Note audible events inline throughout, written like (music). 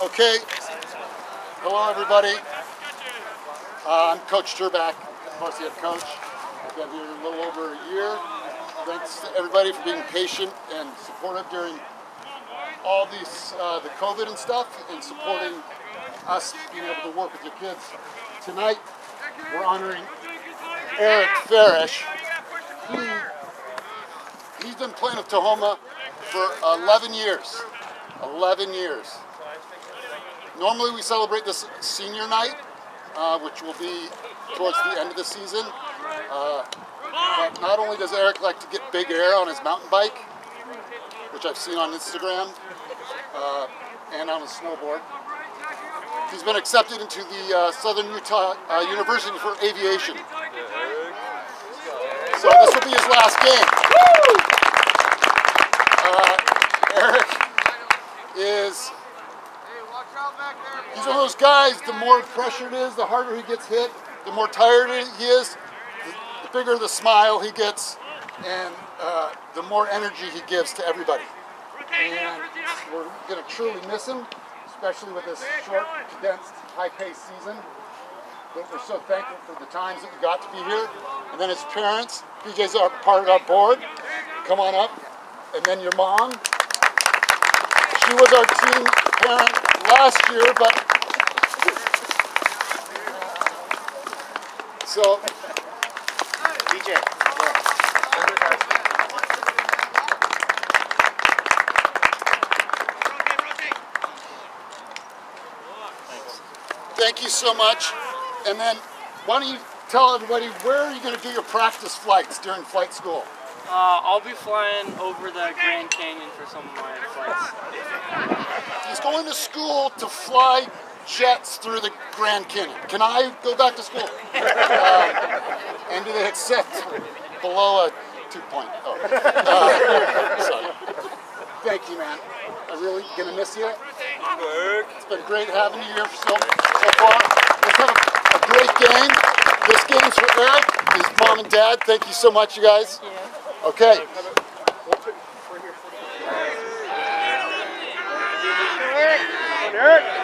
Okay. Hello, everybody. Uh, I'm Coach varsity head coach. I've been here a little over a year. Thanks to everybody for being patient and supportive during all these, uh, the COVID and stuff, and supporting us being able to work with your kids. Tonight, we're honoring Eric Farish. He, he's been playing with Tahoma for 11 years. 11 years. Normally we celebrate this senior night, uh, which will be towards the end of the season. Uh, but not only does Eric like to get big air on his mountain bike, which I've seen on Instagram, uh, and on his snowboard, he's been accepted into the uh, Southern Utah uh, University for Aviation. So this will be his last game. Uh, Eric is He's one of those guys, the more pressure it is, the harder he gets hit, the more tired he is, the, the bigger the smile he gets, and uh, the more energy he gives to everybody. And we're going to truly miss him, especially with this short, condensed, high-paced season. But we're so thankful for the times that we got to be here. And then his parents, PJ's are part of our board. Come on up. And then your mom. She was our team parent last year, but so DJ. thank you so much. And then why don't you tell everybody where are you going to do your practice flights during flight school? Uh, I'll be flying over the Grand Canyon for some of my flights. He's going to school to fly jets through the Grand Canyon. Can I go back to school? uh, and do they accept below a 2.0? Uh, sorry. Thank you, man. I'm really gonna miss you. It's been great having you here so, so far. Let's have a, a great game. This game's for Eric, his mom and dad. Thank you so much, you guys. Okay. Why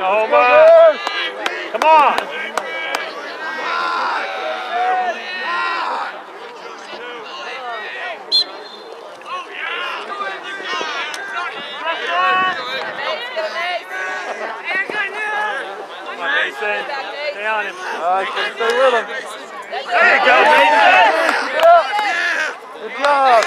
Oklahoma! Come on! Mason, stay on him. I can stay with him. There you go, Mason! Good job!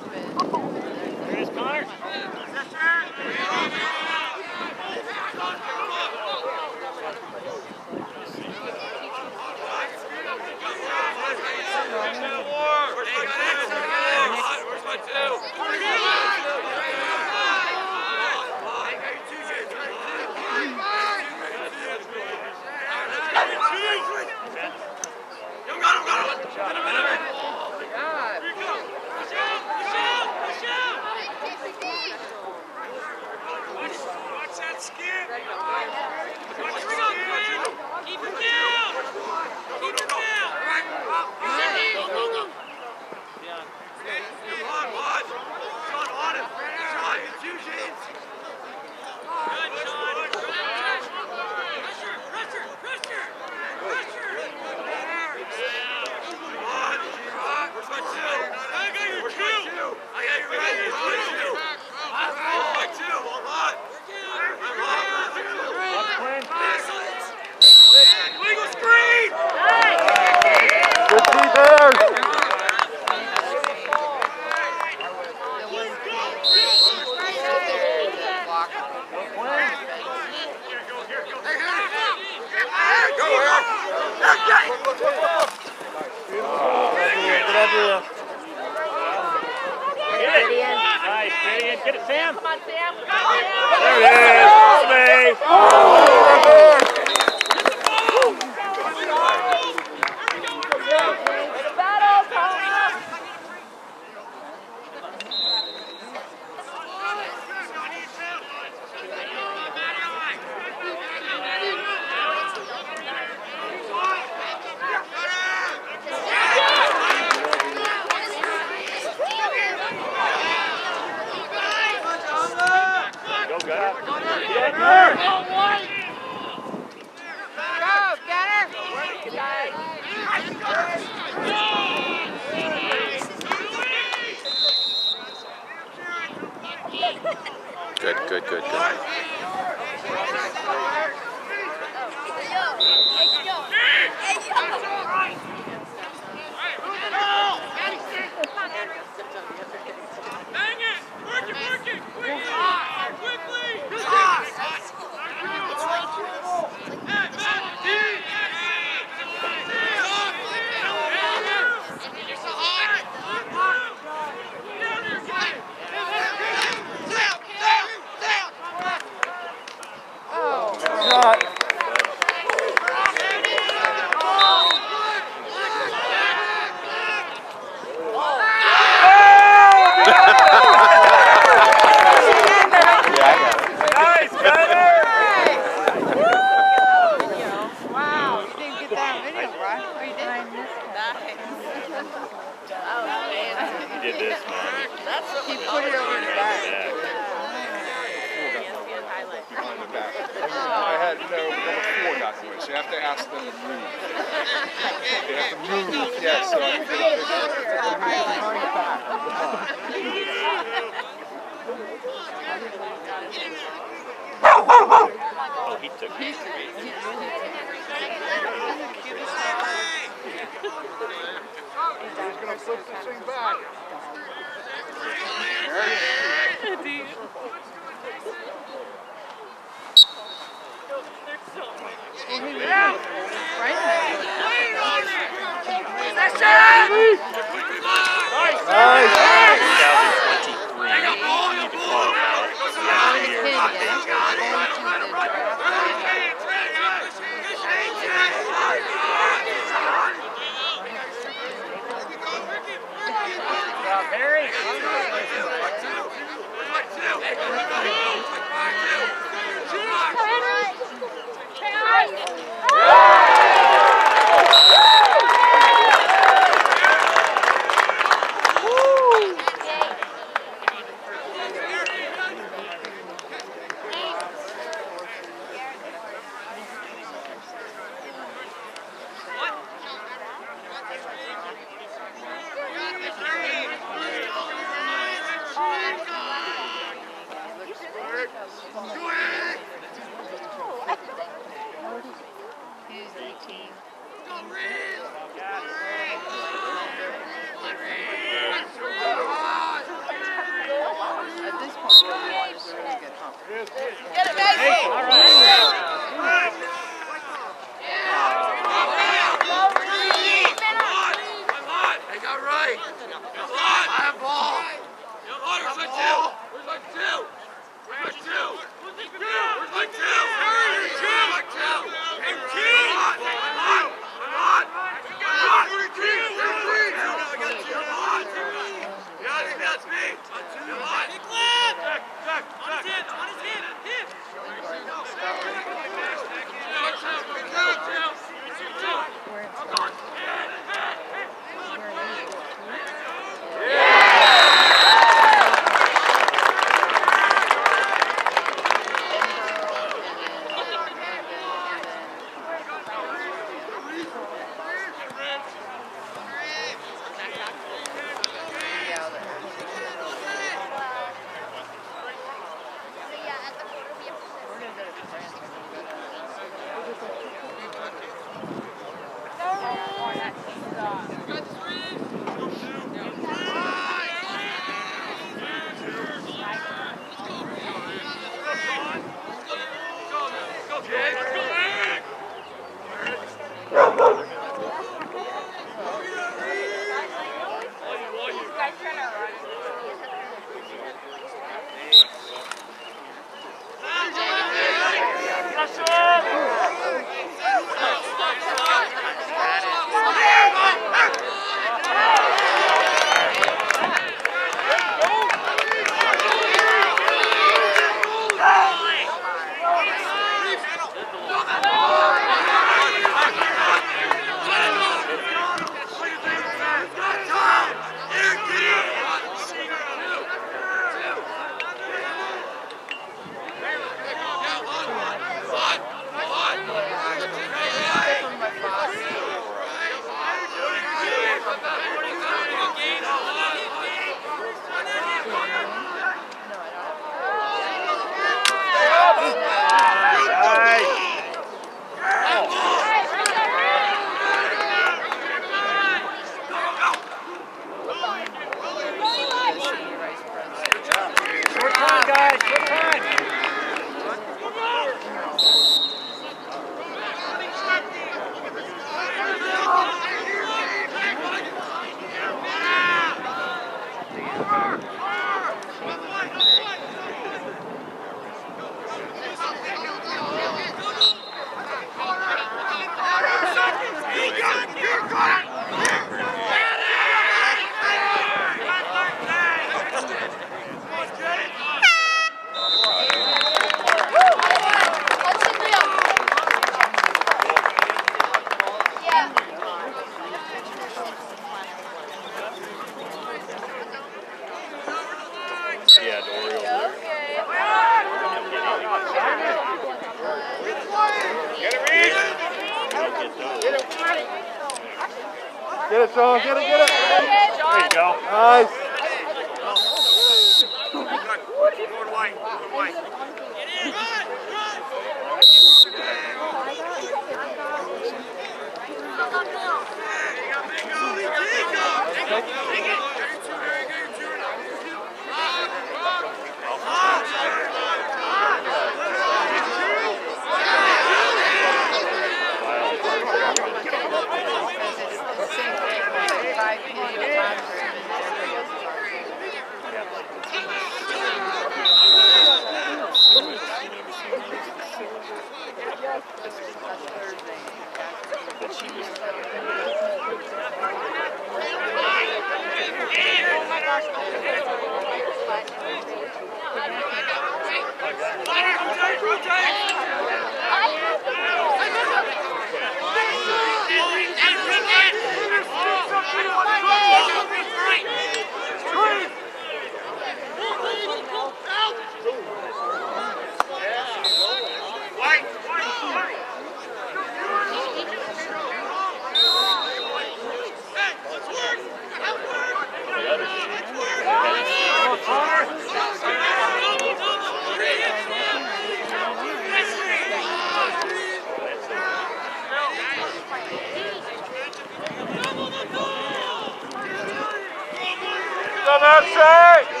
Come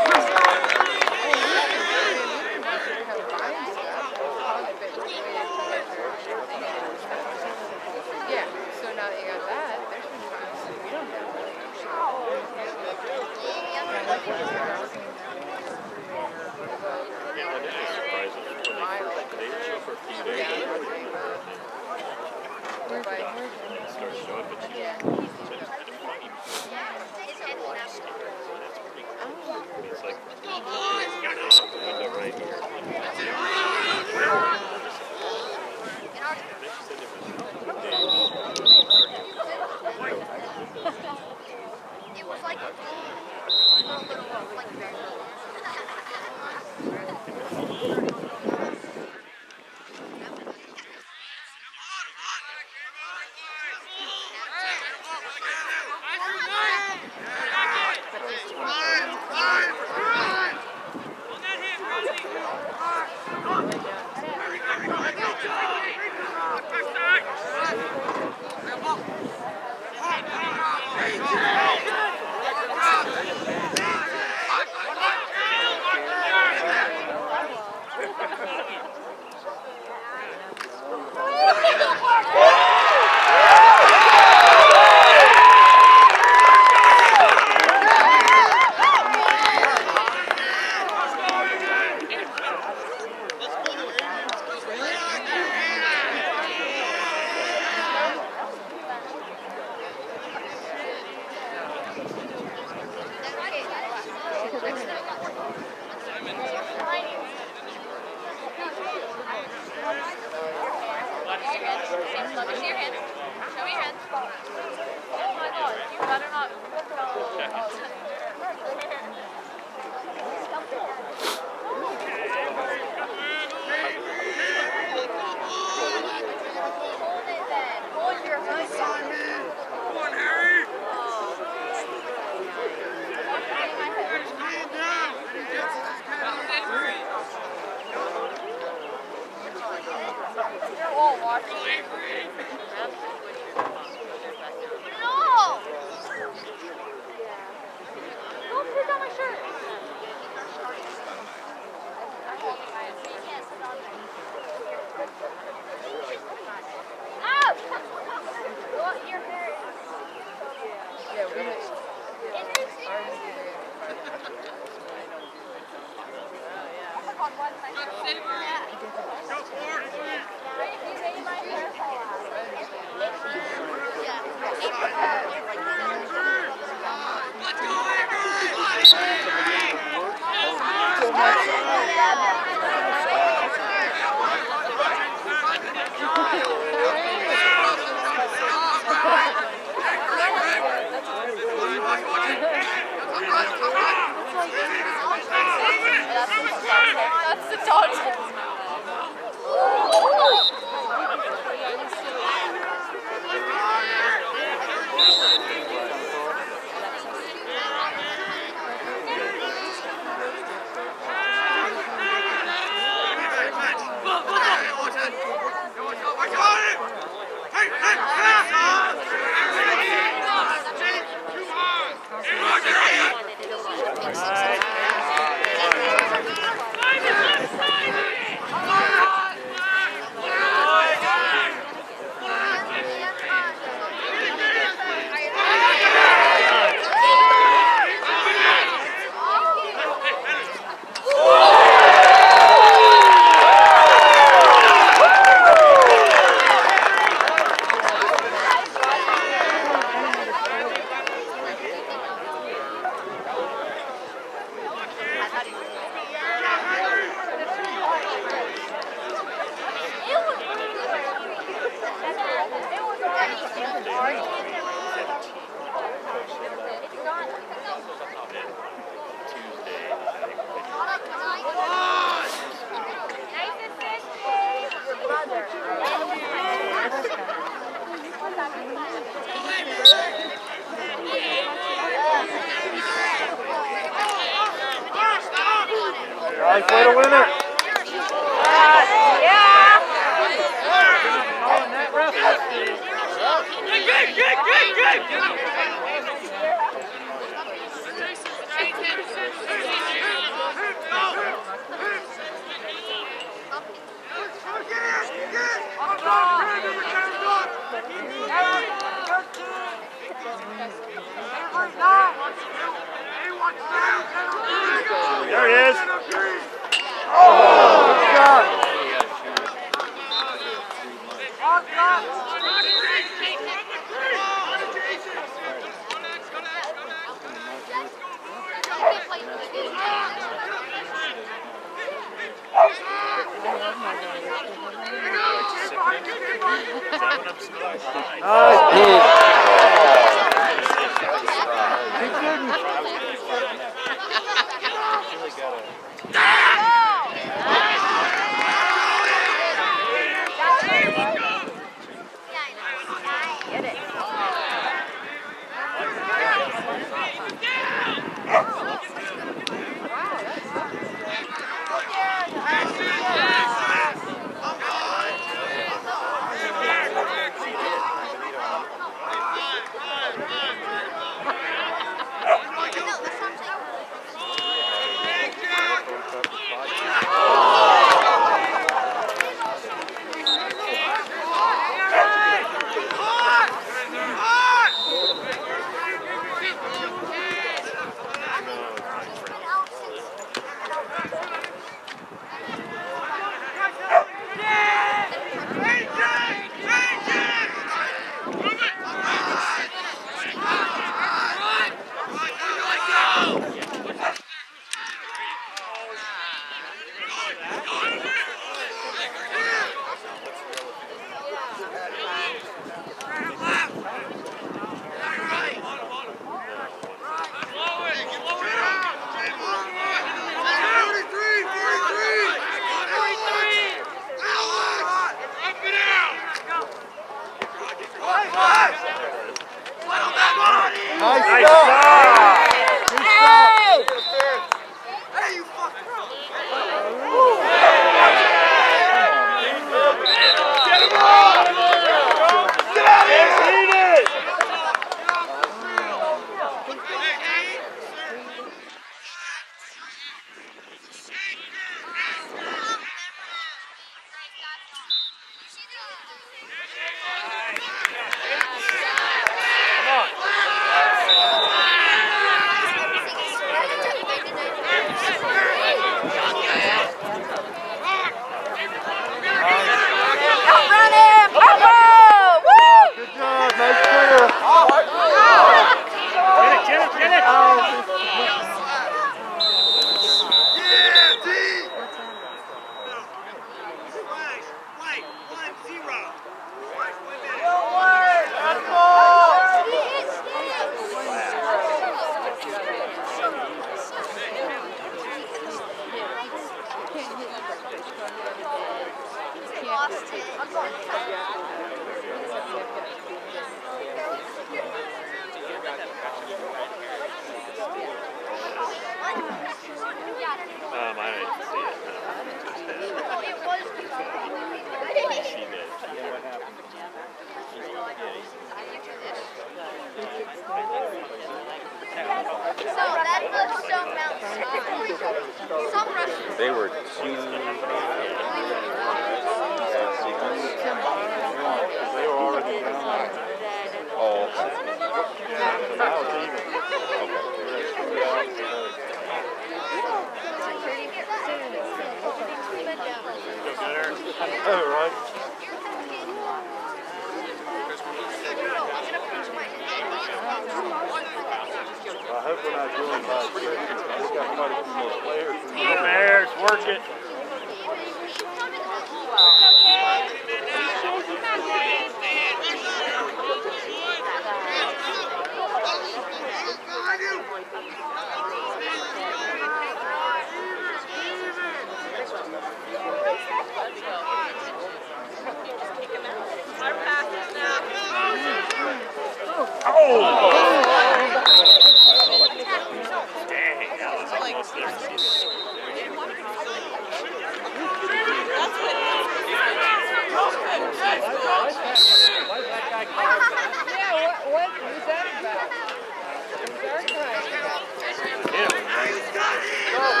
Go,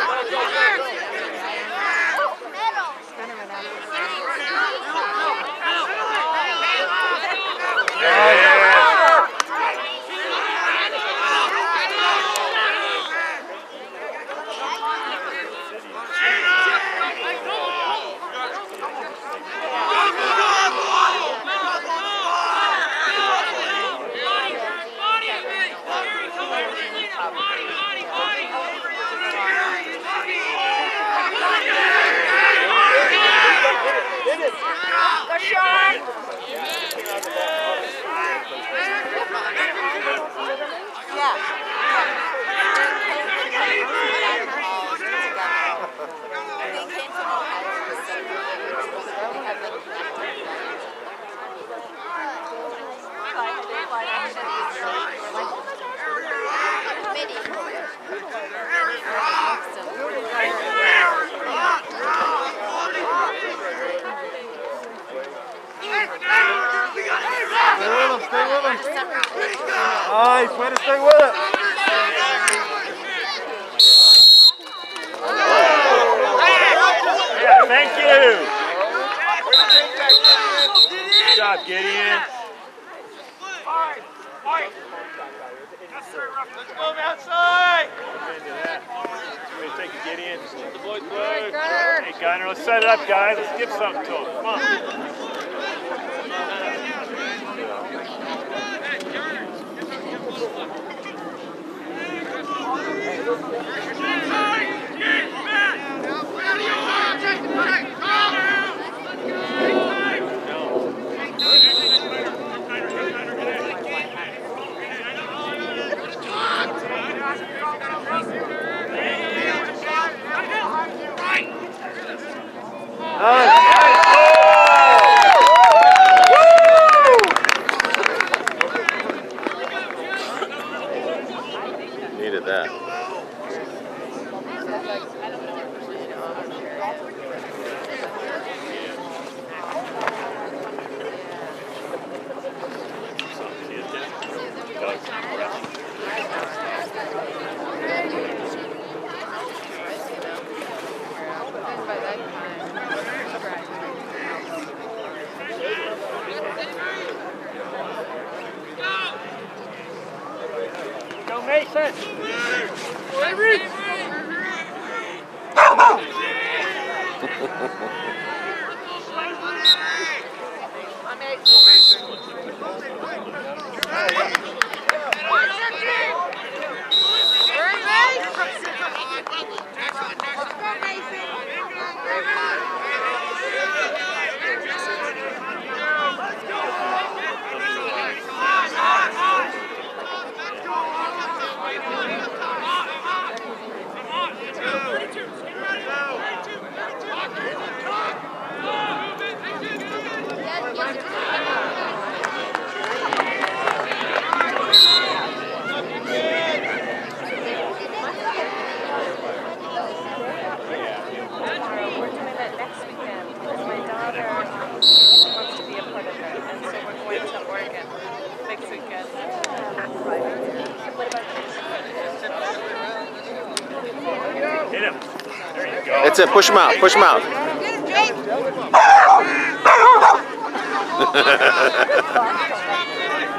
it. Push him out. Push him out. (laughs)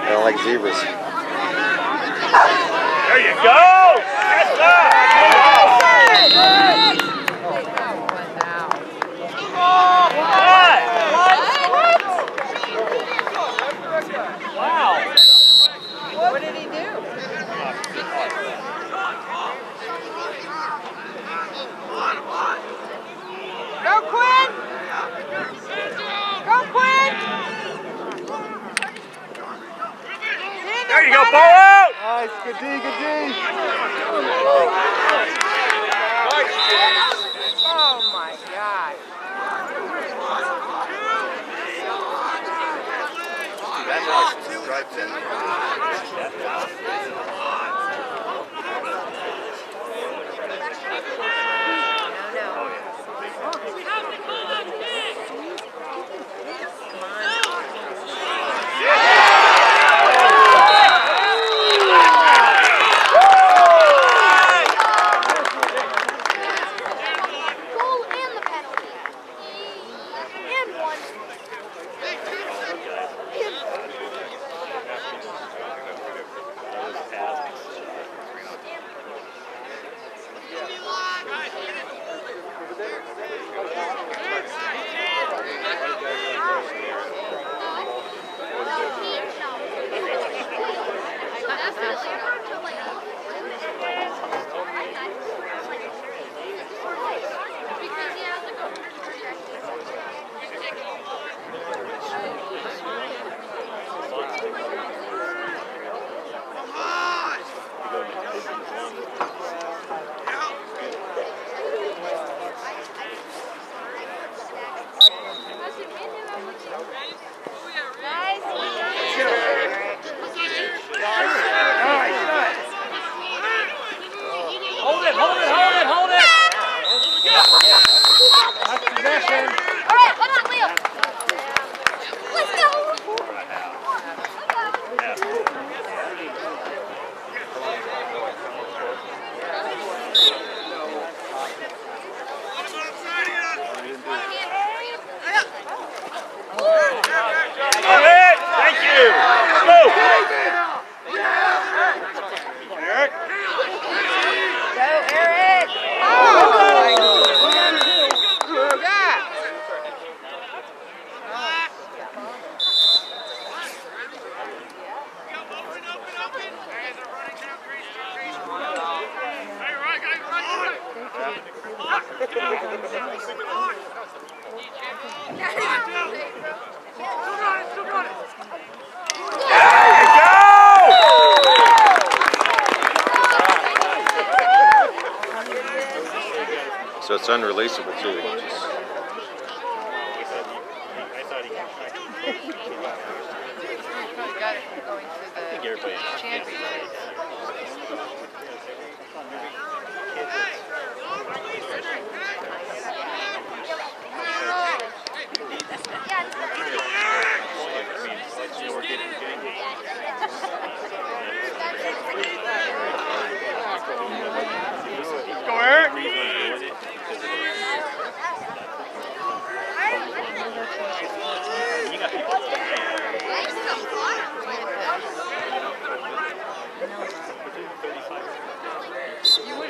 I don't like zebras. There you go. Unreleasable too. It just- Probably got it from going to the championship. Go, Eric. You would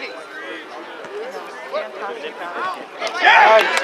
Can't talk to you about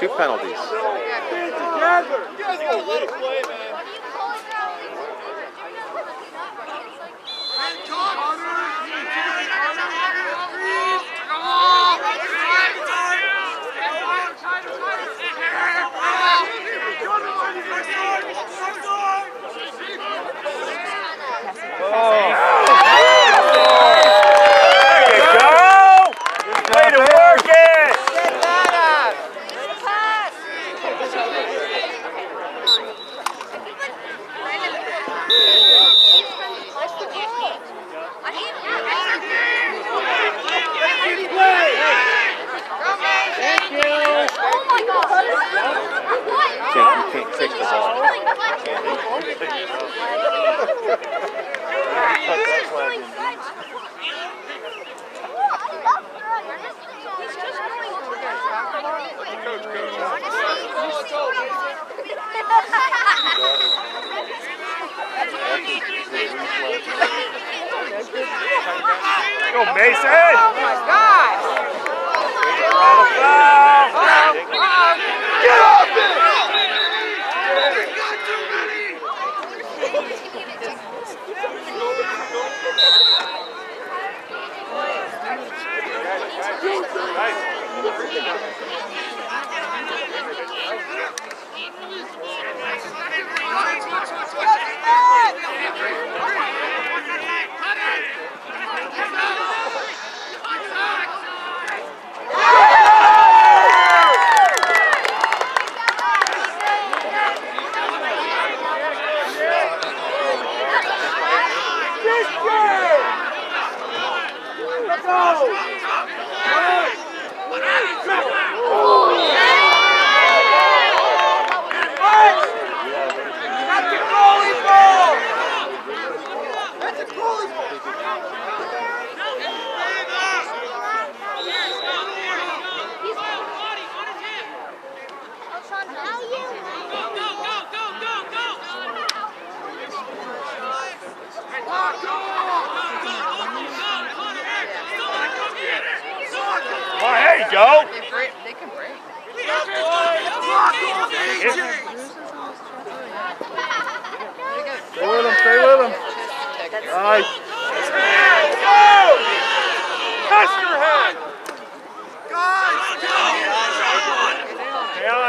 Two penalties.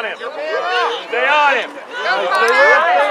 On him. Stay on him. Stay with him,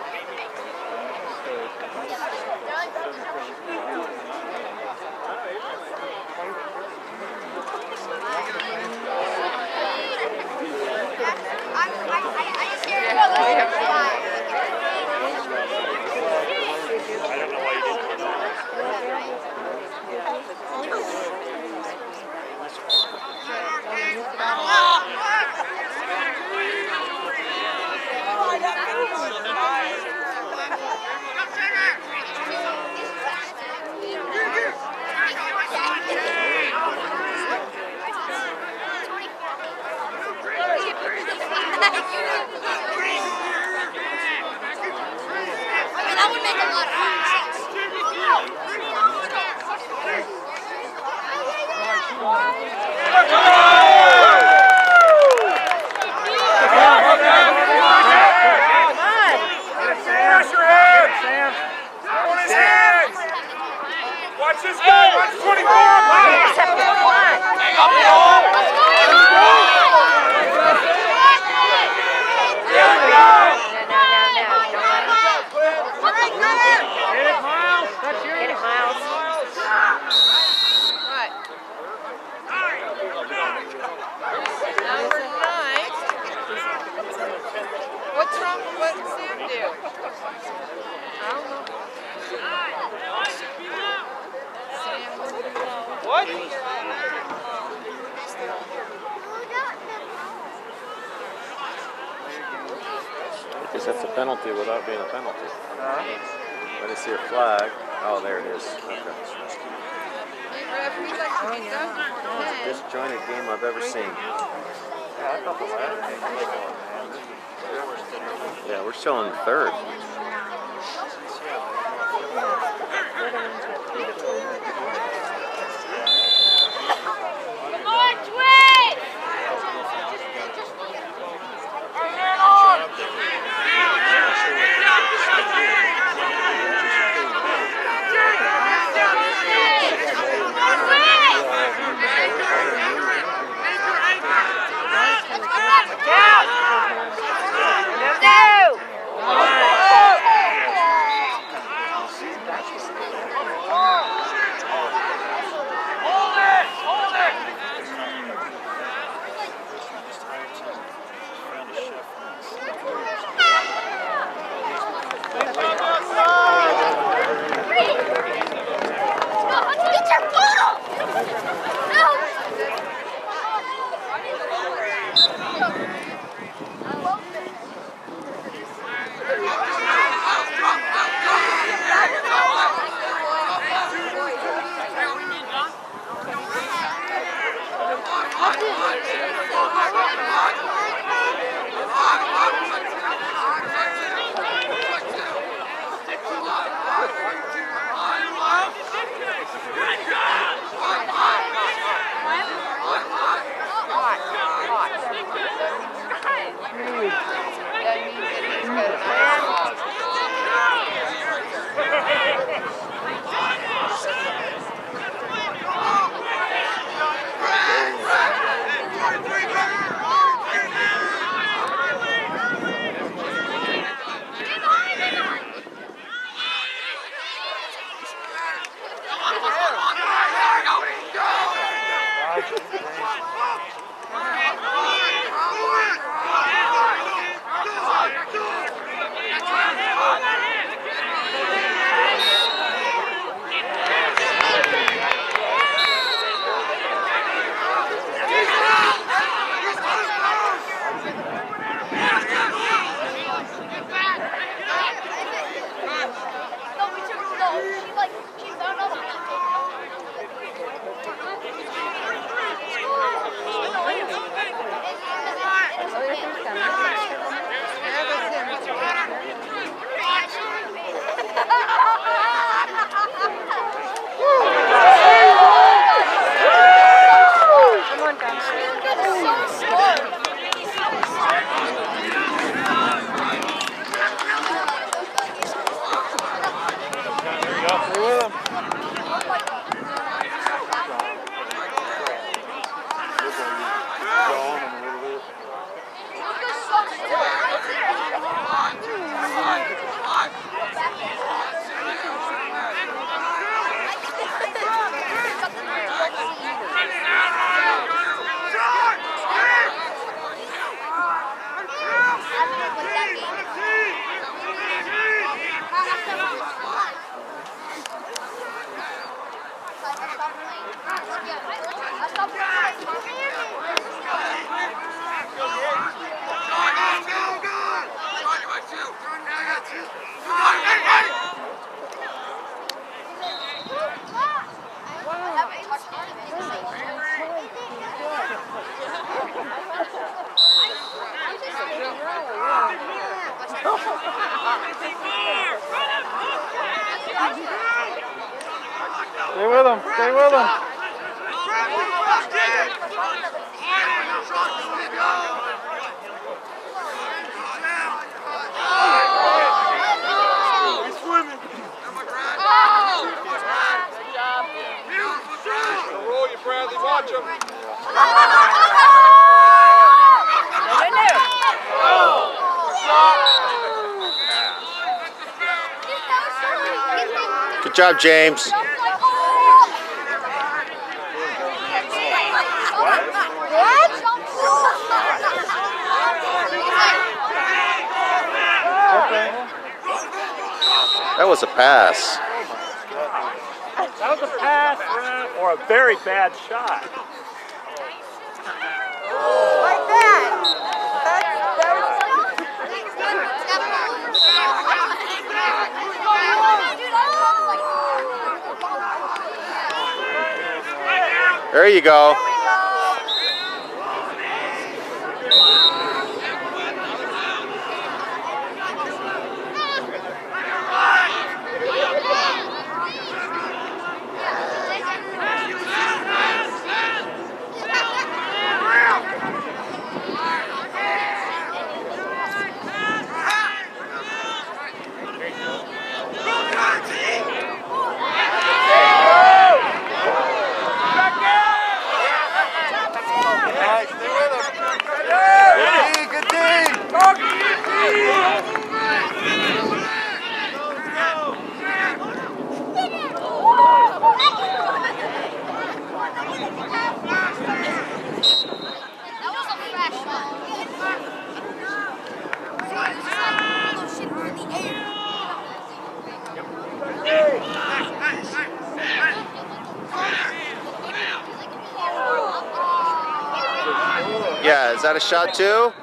I, I, I, I penalty without being a penalty. Huh? Let me see a flag. Oh, there it is. Okay. Disjointed game I've ever seen. Yeah, we're still in third. James. That was a pass. That was a pass or a very bad shot. There you go. shot two.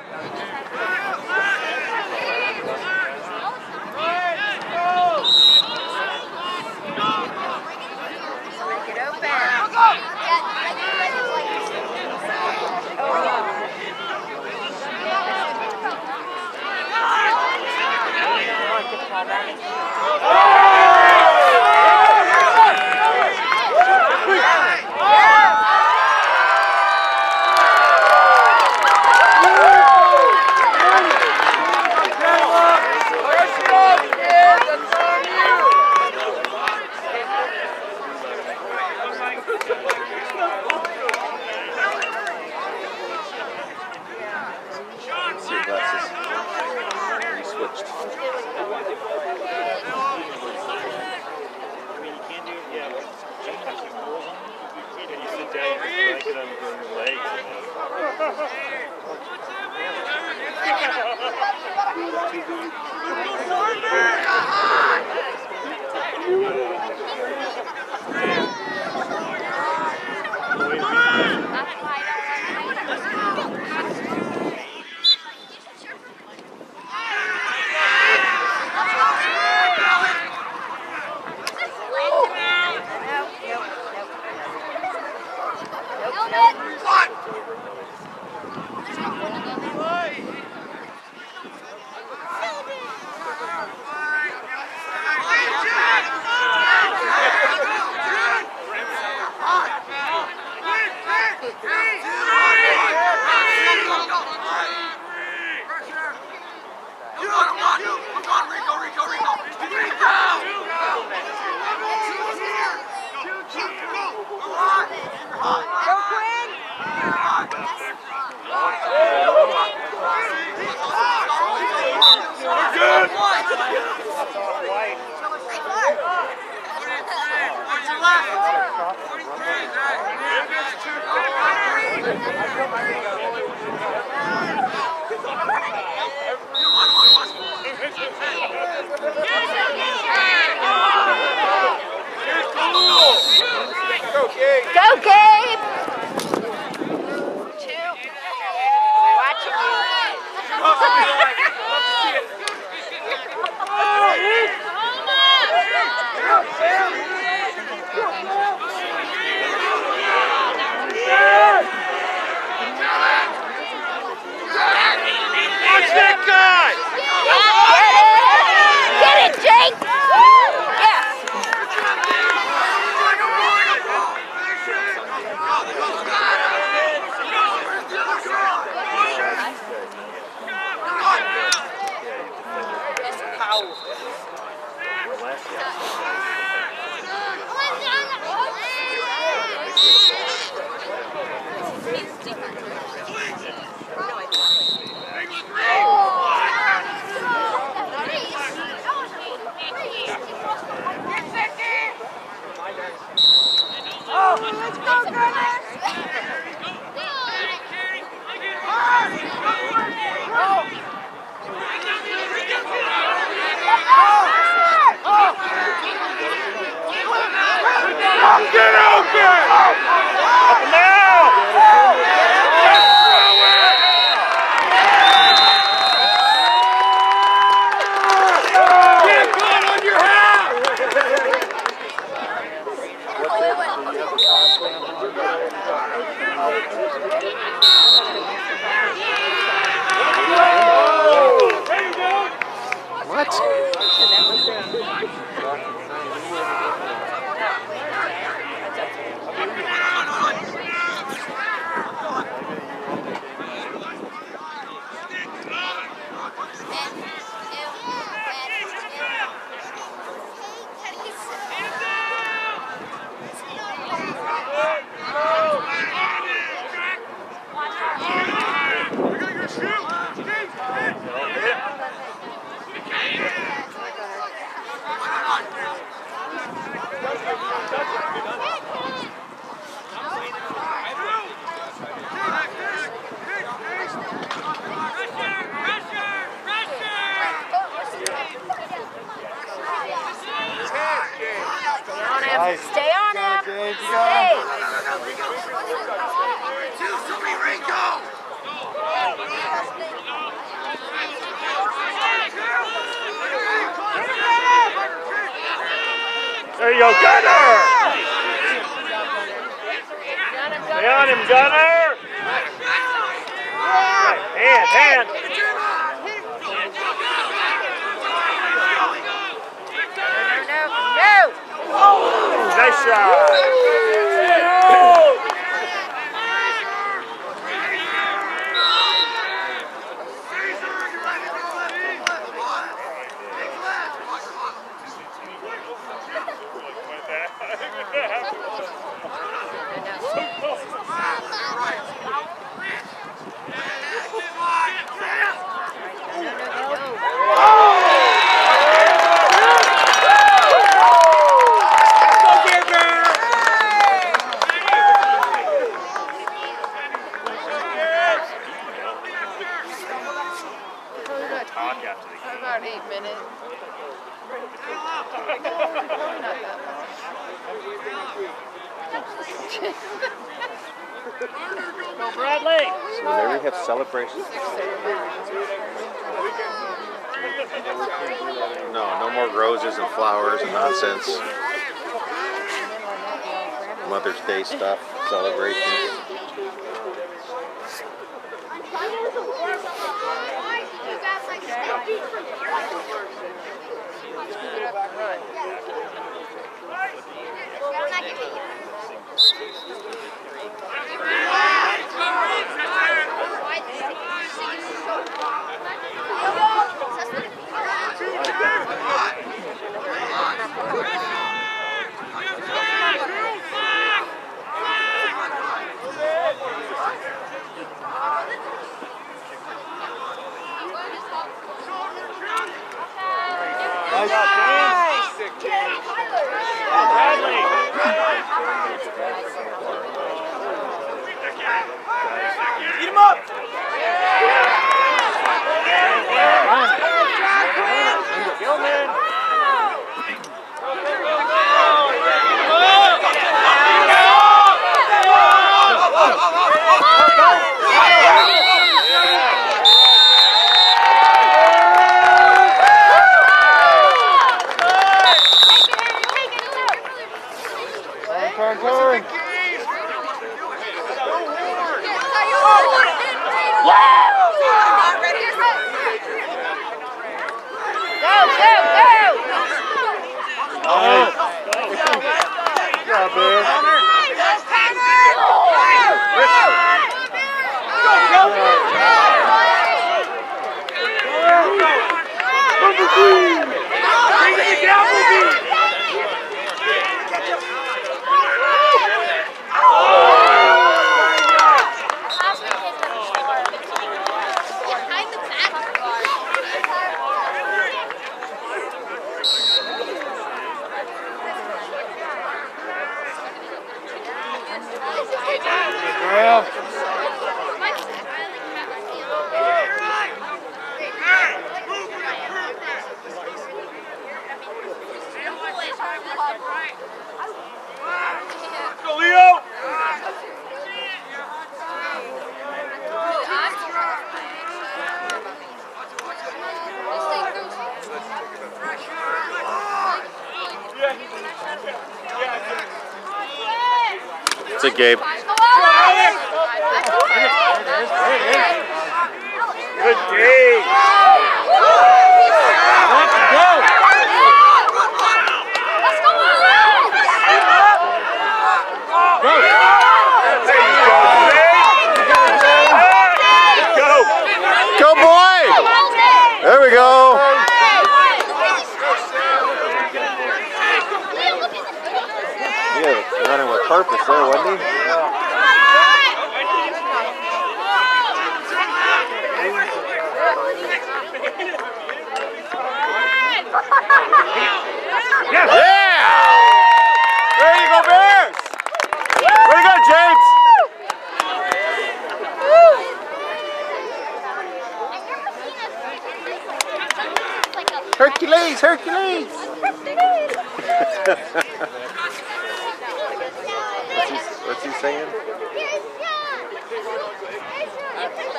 Day stuff, celebrations.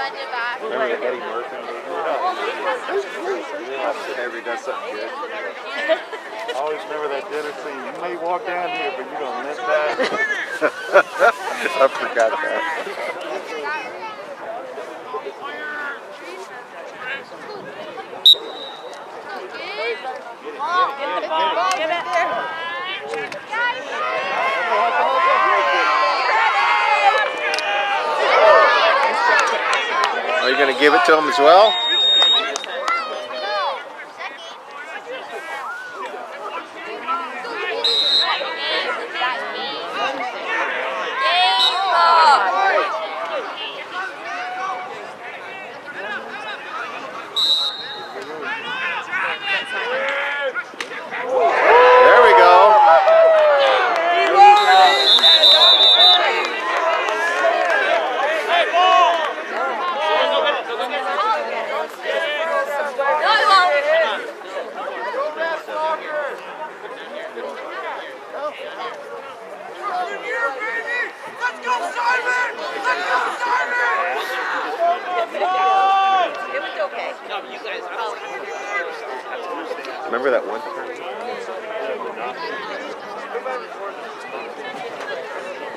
Remember the Eddie Murphy movie? Every does something good. I always remember that dinner scene. You may walk down here, but you don't miss that. I forgot that. Get the ball. Get it. Are you going to give it to him as well? There we go. Remember that one time?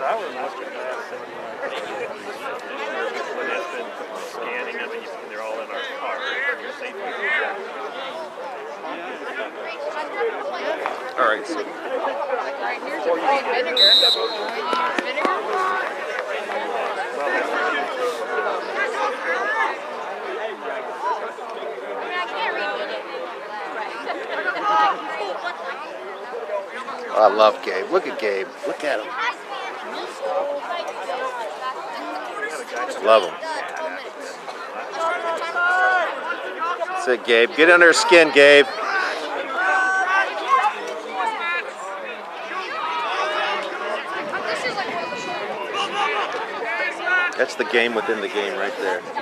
That was much better. Scanning them and you- they're all in our car. Your safety. All right, so Right, here's your cold vinegar. Vinegar? I love Gabe. Look at Gabe. Look at him. Love him. Gabe. Get under his skin, Gabe. That's the game within the game right there.